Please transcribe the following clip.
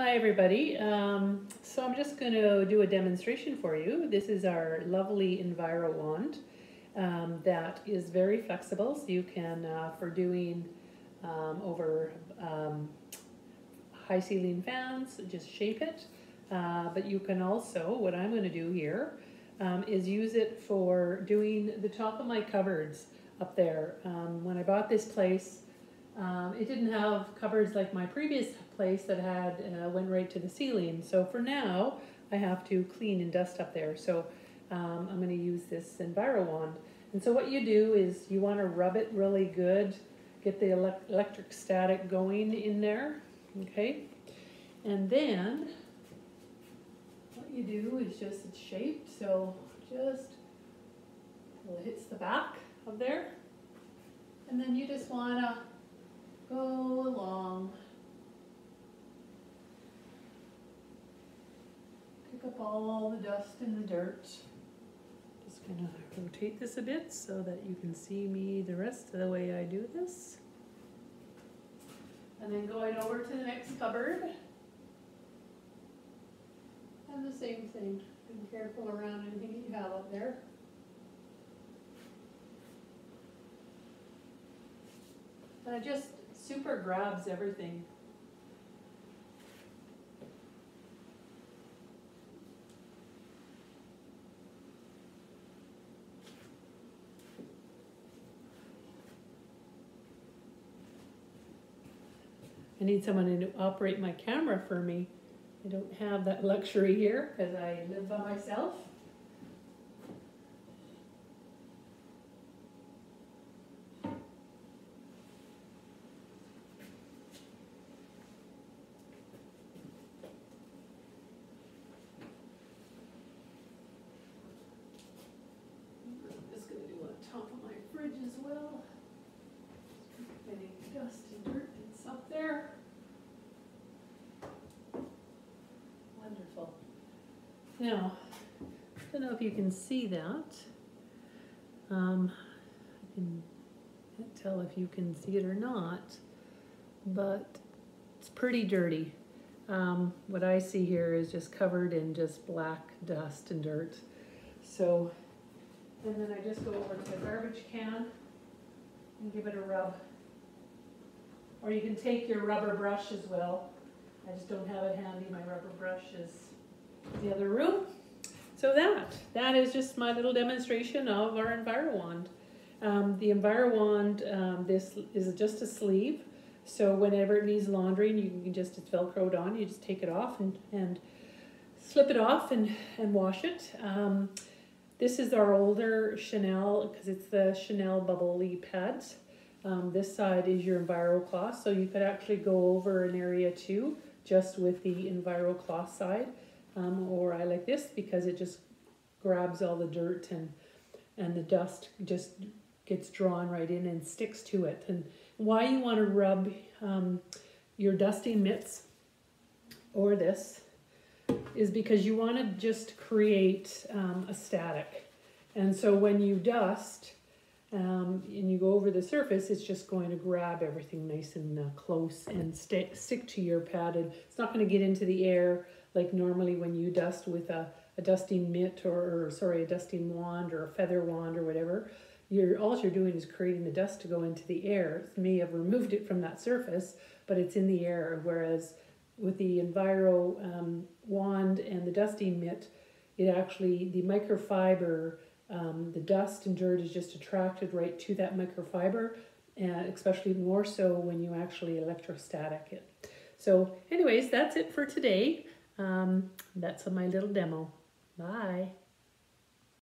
Hi everybody. Um, so I'm just going to do a demonstration for you. This is our lovely EnviroWand um, that is very flexible so you can, uh, for doing um, over um, high ceiling fans, just shape it. Uh, but you can also, what I'm going to do here, um, is use it for doing the top of my cupboards up there. Um, when I bought this place, um, it didn't have cupboards like my previous place that had uh, went right to the ceiling. So for now, I have to clean and dust up there. So um, I'm going to use this EnviroWand. And so what you do is you want to rub it really good, get the ele electric static going in there, okay? And then what you do is just it's shaped, so just it hits the back of there. And then you just want to go along. Pick up all the dust and the dirt. Just gonna rotate this a bit so that you can see me the rest of the way I do this. And then going over to the next cupboard. And the same thing. Be careful around anything you have up there. And I just super grabs everything. I need someone to operate my camera for me. I don't have that luxury here because I live by myself. Now, I don't know if you can see that. Um, I can can't tell if you can see it or not, but it's pretty dirty. Um, what I see here is just covered in just black dust and dirt. So, and then I just go over to the garbage can and give it a rub. Or you can take your rubber brush as well. I just don't have it handy. My rubber brush is the other room. So that, that is just my little demonstration of our EnviroWand. Um, the EnviroWand, um, this is just a sleeve. So whenever it needs laundering, you can just, it's Velcroed on, you just take it off and, and slip it off and, and wash it. Um, this is our older chenille, because it's the chenille Bubbly pads. Um, this side is your EnviroCloth, so you could actually go over an area too, just with the EnviroCloth side. Um, or I like this because it just grabs all the dirt and and the dust just gets drawn right in and sticks to it. And why you want to rub um, your dusting mitts or this is because you want to just create um, a static. And so when you dust um, and you go over the surface, it's just going to grab everything nice and uh, close and stay, stick to your padded. It's not going to get into the air like normally when you dust with a, a dusting mitt or, or, sorry, a dusting wand or a feather wand or whatever, you're all you're doing is creating the dust to go into the air. It may have removed it from that surface, but it's in the air. Whereas with the Enviro um, wand and the dusting mitt, it actually, the microfiber, um, the dust and dirt is just attracted right to that microfiber, and especially more so when you actually electrostatic it. So anyways, that's it for today. Um, that's my little demo. Bye.